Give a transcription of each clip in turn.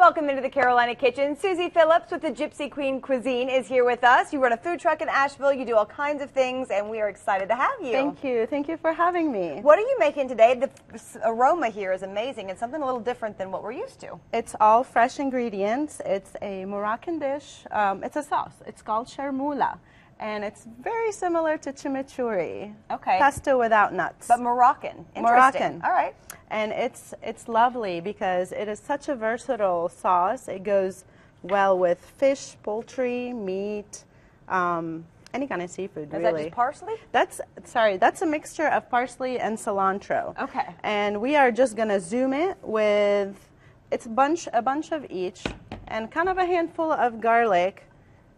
Welcome into the Carolina Kitchen. Suzy Phillips with the Gypsy Queen Cuisine is here with us. You run a food truck in Asheville. You do all kinds of things, and we are excited to have you. Thank you. Thank you for having me. What are you making today? The aroma here is amazing. It's something a little different than what we're used to. It's all fresh ingredients. It's a Moroccan dish. Um, it's a sauce. It's called chermoula and it's very similar to chimichurri. Okay. Pesto without nuts. But Moroccan. Moroccan. All right. And it's it's lovely because it is such a versatile sauce. It goes well with fish, poultry, meat, um, any kind of seafood. Is really. that just parsley? That's sorry. That's a mixture of parsley and cilantro. Okay. And we are just gonna zoom it with it's a bunch a bunch of each and kind of a handful of garlic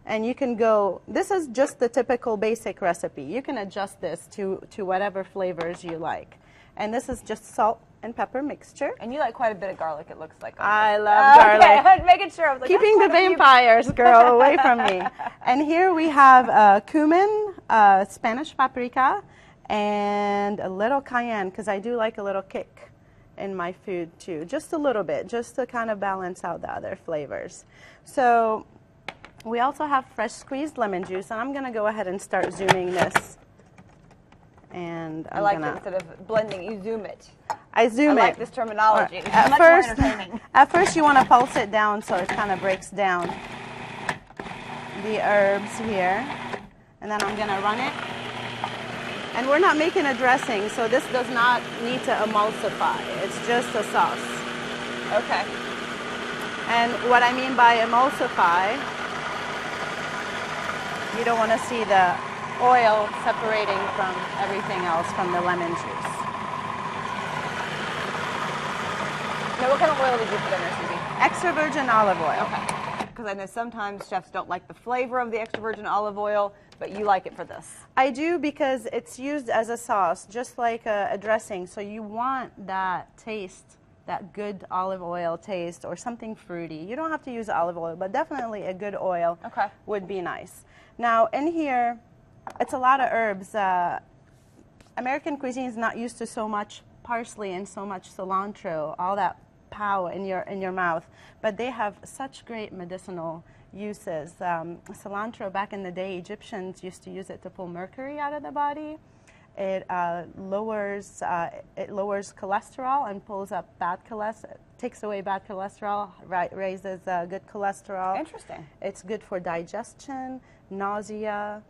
and you can go, this is just the typical basic recipe. You can adjust this to, to whatever flavors you like. And this is just salt and pepper mixture. And you like quite a bit of garlic, it looks like. I love garlic. Okay, making sure. I was like, Keeping the vampires, girl, away from me. And here we have uh, cumin, uh, Spanish paprika, and a little cayenne, because I do like a little kick in my food too. Just a little bit, just to kind of balance out the other flavors. So we also have fresh squeezed lemon juice, and I'm going to go ahead and start zooming this. And I'm i like gonna, instead of blending, you zoom it. I zoom it. I it. like this terminology. It's At first, at first, you want to pulse it down so it kind of breaks down the herbs here, and then I'm going to run it. And we're not making a dressing, so this does not need to emulsify. It's just a sauce. Okay. And what I mean by emulsify you don't want to see the oil separating from everything else from the lemon juice. Now, what kind of oil did you put in there, Suzy? Extra virgin olive oil. Okay. Because I know sometimes chefs don't like the flavor of the extra virgin olive oil, but you like it for this. I do because it's used as a sauce, just like a, a dressing. So you want that taste that good olive oil taste or something fruity. You don't have to use olive oil, but definitely a good oil okay. would be nice. Now, in here, it's a lot of herbs. Uh, American cuisine is not used to so much parsley and so much cilantro, all that pow in your in your mouth, but they have such great medicinal uses. Um, cilantro, back in the day, Egyptians used to use it to pull mercury out of the body. It uh, lowers uh, it lowers cholesterol and pulls up bad cholesterol. Takes away bad cholesterol, right, raises uh, good cholesterol. Interesting. It's good for digestion, nausea,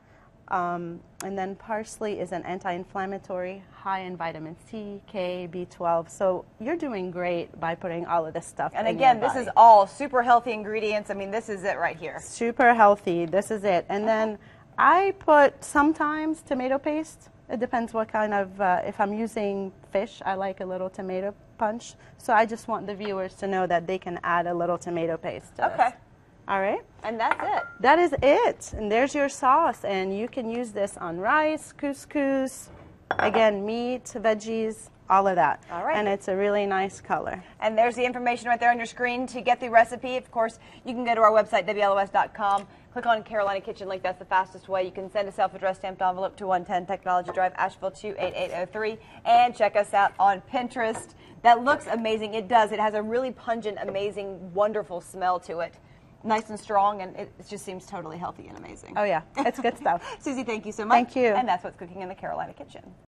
um, and then parsley is an anti-inflammatory, high in vitamin C, K, B12. So you're doing great by putting all of this stuff. And again, this is all super healthy ingredients. I mean, this is it right here. Super healthy. This is it. And then I put sometimes tomato paste it depends what kind of, uh, if I'm using fish, I like a little tomato punch. So I just want the viewers to know that they can add a little tomato paste. okay. This. All right. And that's it. That is it. And there's your sauce. And you can use this on rice, couscous, again, meat, veggies, all of that. All right. And it's a really nice color. And there's the information right there on your screen to get the recipe. Of course, you can go to our website, WLOS.com. Click on Carolina Kitchen Link. That's the fastest way. You can send a self-addressed stamped envelope to 110 Technology Drive, Asheville 28803. And check us out on Pinterest. That looks amazing. It does. It has a really pungent, amazing, wonderful smell to it. Nice and strong, and it just seems totally healthy and amazing. Oh, yeah. It's good stuff. Suzy, thank you so much. Thank you. And that's what's cooking in the Carolina Kitchen.